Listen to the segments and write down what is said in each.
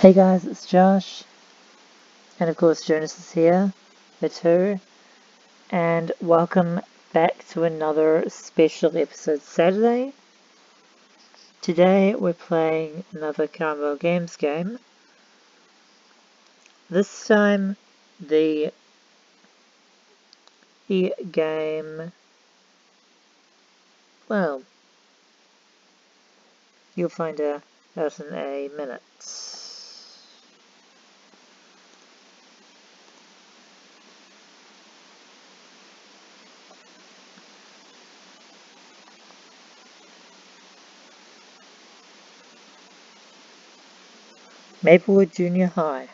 Hey guys, it's Josh, and of course Jonas is here, the two, and welcome back to another special episode Saturday. Today we're playing another Carmel Games game. This time the, the game, well, you'll find out in a minute. Maplewood Junior High.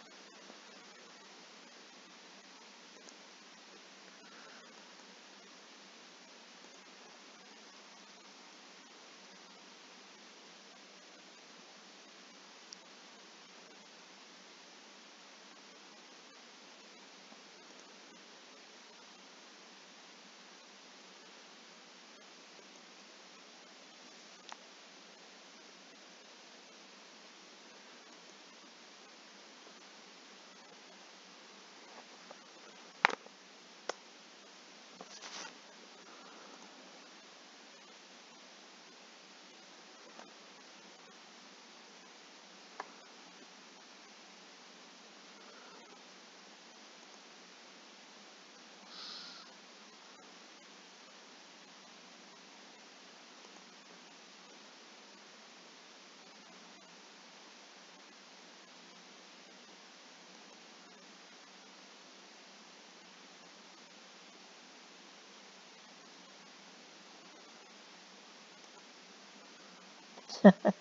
Ha ha.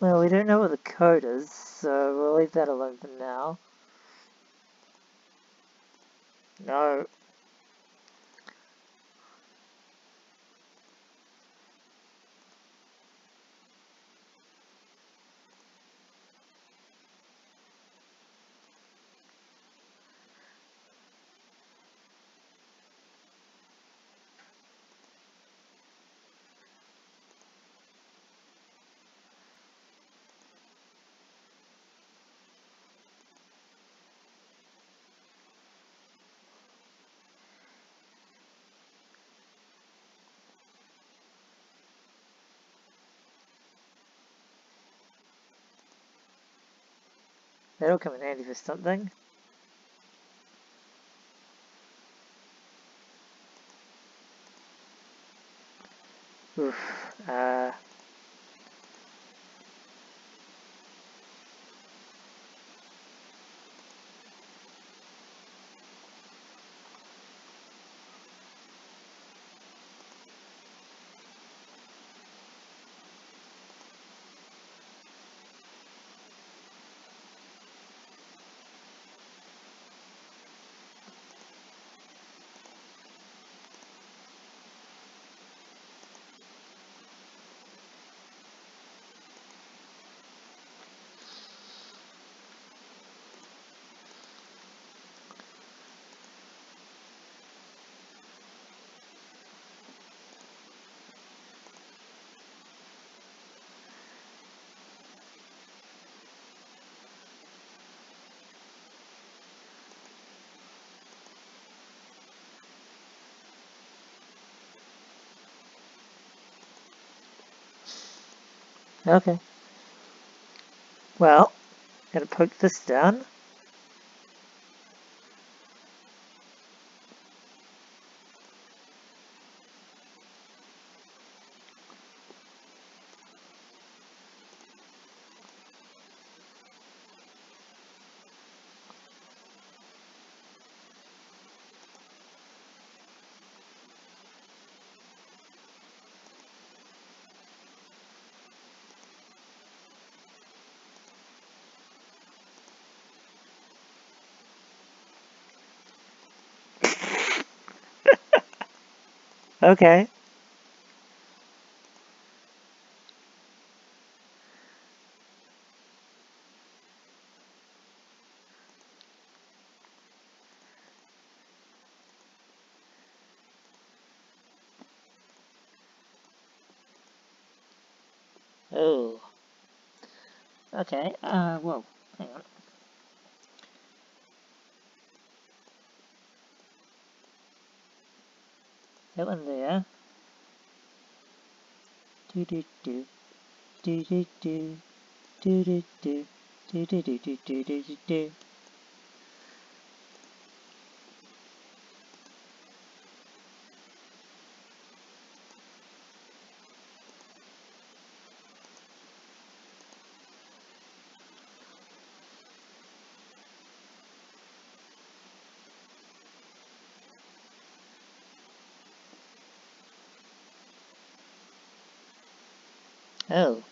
Well, we don't know what the code is, so we'll leave that alone for now. No. That'll come in handy for something. Oof. Uh, Okay. Well, gotta poke this down. Okay. Oh. Okay, uh, whoa, That one there. Do do do. Do do do. Do do do. Do do do do do do do Oh.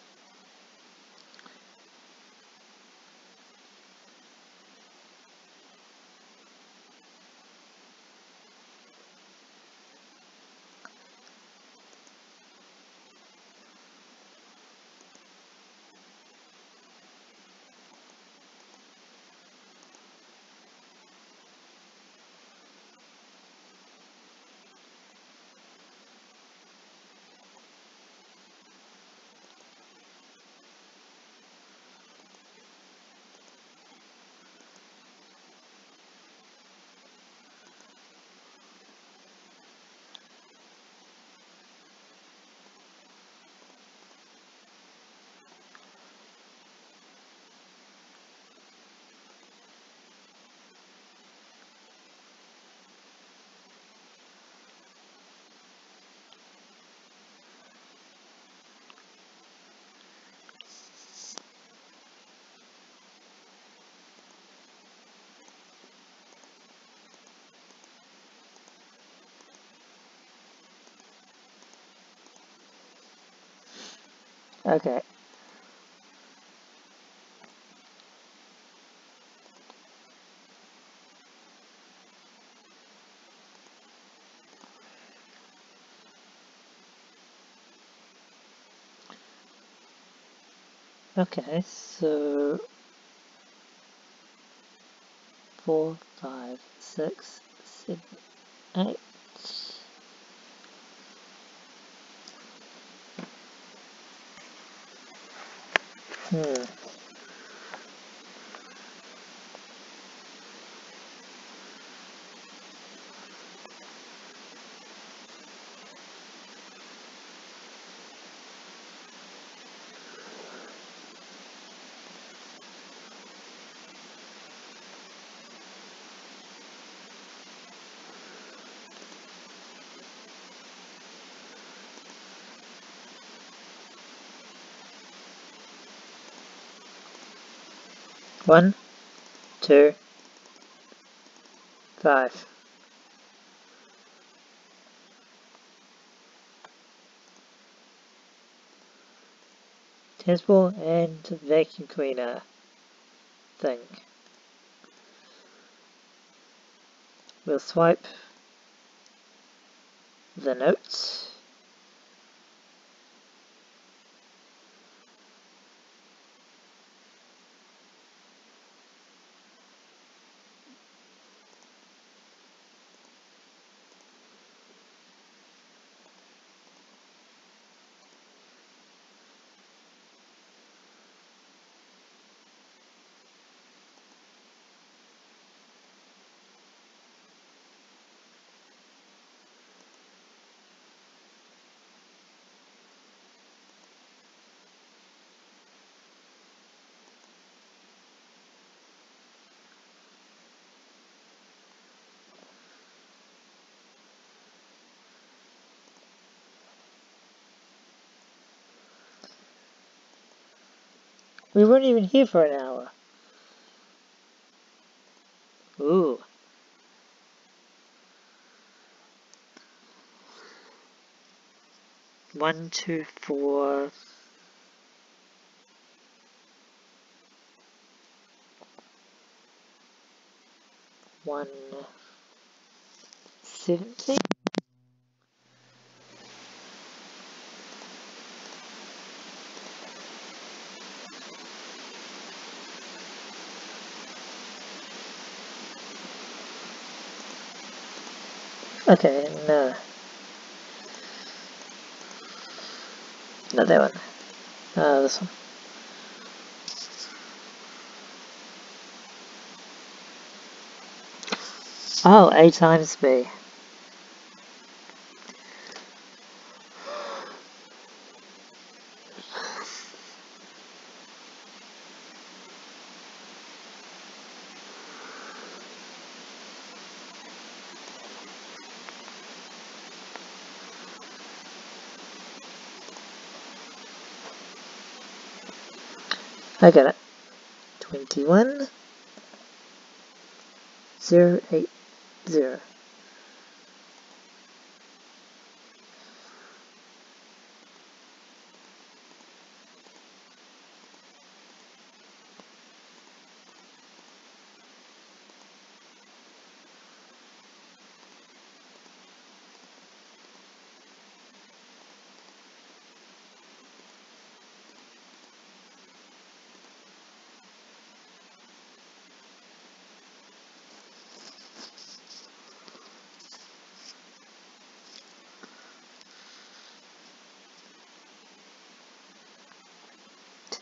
Okay. Okay, so four, five, six, seven, eight. Hmm. One, two, five. Tennis and vacuum cleaner thing. We'll swipe the notes. We weren't even here for an hour. Ooh. One, two, four. One seventy. Okay, no. Not that one. Uh, this one. Oh, A times B. I got it. 21 0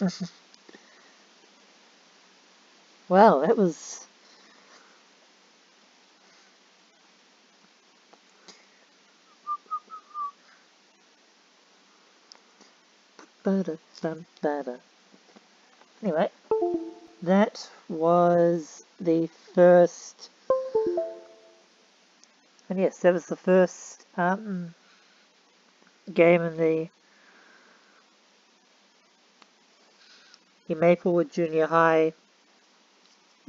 well, it was Anyway, that was the first, and yes, that was the first um, game in the the Maplewood Junior High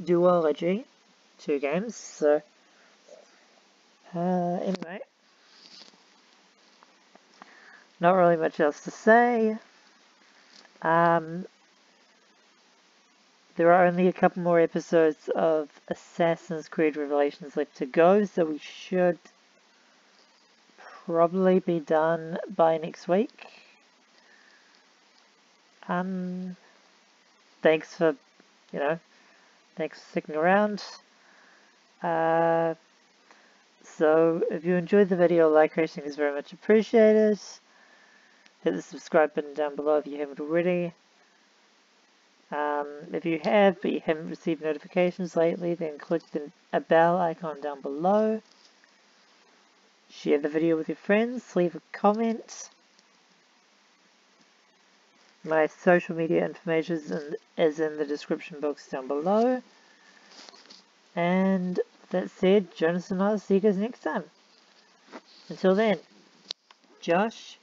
duology, two games. So, uh, anyway, not really much else to say. Um, there are only a couple more episodes of Assassin's Creed Revelations left to go, so we should probably be done by next week. Um, thanks for, you know, thanks for sticking around. Uh, so if you enjoyed the video, like rating is very much appreciated. Hit the subscribe button down below if you haven't already. Um, if you have but you haven't received notifications lately, then click the a bell icon down below. Share the video with your friends, leave a comment. My social media information is in, is in the description box down below. And that said, Jonas and I'll see you guys next time. Until then, Josh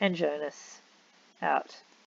and Jonas out.